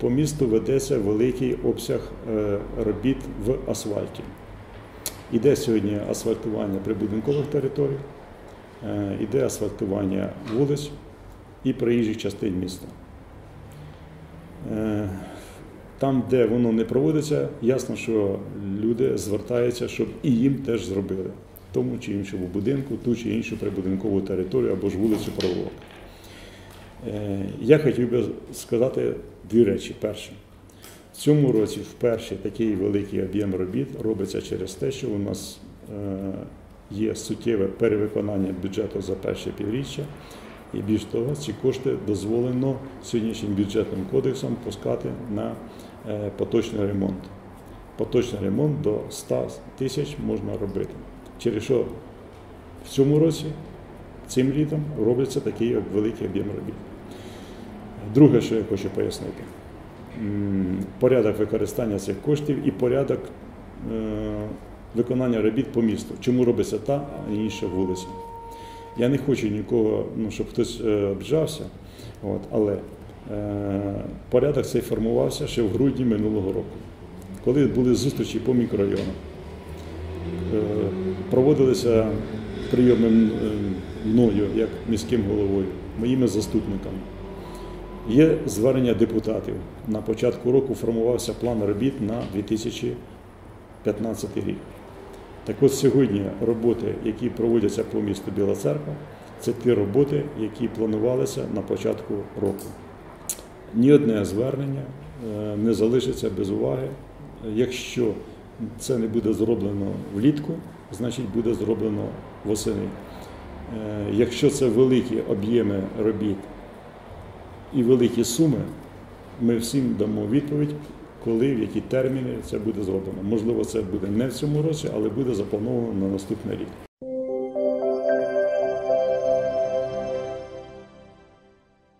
По місту ведеться великий обсяг е, робіт в асфальті. Іде сьогодні асфальтування прибудинкових територій, е, іде асфальтування вулиць і проїжджих частин міста. Е, Там, де воно не проводиться, ясно, що люди звертаються, щоб і їм теж зробили тому чи іншому будинку, ту чи іншу прибудинкову територію або ж вулицю провулок. Е, Я хотів би сказати дві речі. Перше, в цьому році вперше такий великий об'єм робіт робиться через те, що у нас е, є суттєве перевиконання бюджету за перше півріччя. І більш того, ці кошти дозволено сьогоднішнім бюджетним кодексом пускати на е, поточний ремонт. Поточний ремонт до 100 тисяч можна робити. Через що в цьому році, цим літом, робиться такий великий об'єм робіт. Друге, що я хочу пояснити, порядок використання цих коштів і порядок е, виконання робіт по місту. Чому робиться та, а інша вулиця? Я не хочу нікого, ну, щоб хтось е, обіжався, от, але е, порядок цей формувався ще в грудні минулого року, коли були зустрічі по мікрорайонах. Проводилися прийоми е, мною як міським головою, моїми заступниками. Є звернення депутатів. На початку року формувався план робіт на 2015 рік. Так от сьогодні роботи, які проводяться по місту Біла Церква, це ті роботи, які планувалися на початку року. Ні одне звернення е, не залишиться без уваги. Якщо це не буде зроблено влітку, значить буде зроблено восени. Е, Якщо це великі об'єми робіт і великі суми, ми всім дамо відповідь, коли, в які терміни це буде зроблено. Можливо, це буде не в цьому році, але буде заплановано на наступний рік.